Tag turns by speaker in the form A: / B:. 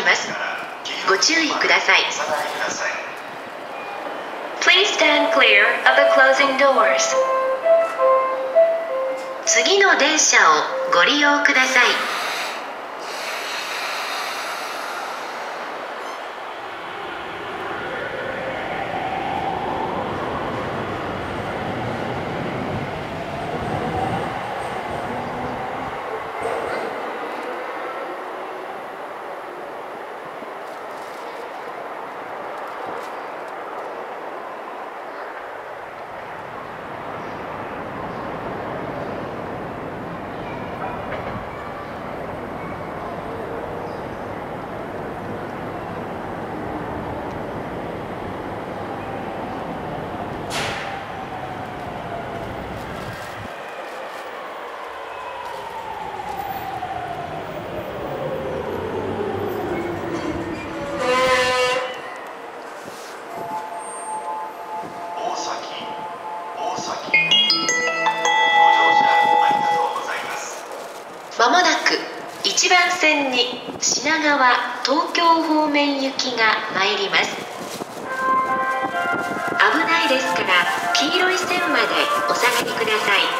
A: りますご注意ください
B: Please stand clear of the closing doors.
A: 次の電車をご利用ください
C: ま
A: もなく1番線に品川東京方面行きが参ります。危ないですから黄色い線までお下がりください。